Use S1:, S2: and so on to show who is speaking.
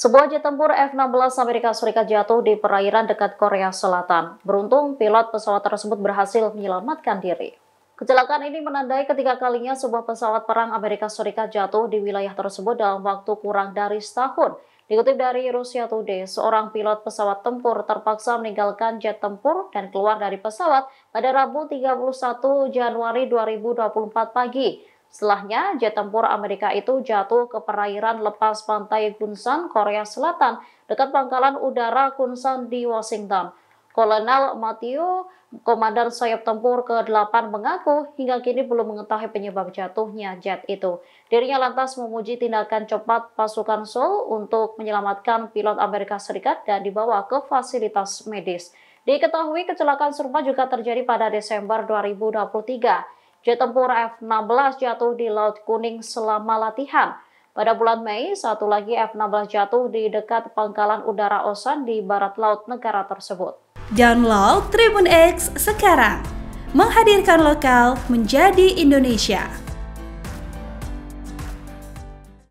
S1: Sebuah jet tempur F-16 Amerika Serikat jatuh di perairan dekat Korea Selatan. Beruntung, pilot pesawat tersebut berhasil menyelamatkan diri. Kecelakaan ini menandai ketiga kalinya sebuah pesawat perang Amerika Serikat jatuh di wilayah tersebut dalam waktu kurang dari setahun. Dikutip dari Rusia Today, seorang pilot pesawat tempur terpaksa meninggalkan jet tempur dan keluar dari pesawat pada Rabu 31 Januari 2024 pagi. Setelahnya, jet tempur Amerika itu jatuh ke perairan lepas pantai Gunsan, Korea Selatan, dekat pangkalan udara Gunsan di Washington. Kolonel Matthew, Komandan Sayap Tempur ke-8 mengaku hingga kini belum mengetahui penyebab jatuhnya jet itu. Dirinya lantas memuji tindakan cepat pasukan Seoul untuk menyelamatkan pilot Amerika Serikat dan dibawa ke fasilitas medis. Diketahui kecelakaan serupa juga terjadi pada Desember 2023. Jet tempur F-16 jatuh di Laut Kuning selama latihan. Pada bulan Mei, satu lagi F-16 jatuh di dekat pangkalan udara Osan di barat laut negara tersebut.
S2: Download Tribun X sekarang, menghadirkan lokal menjadi Indonesia.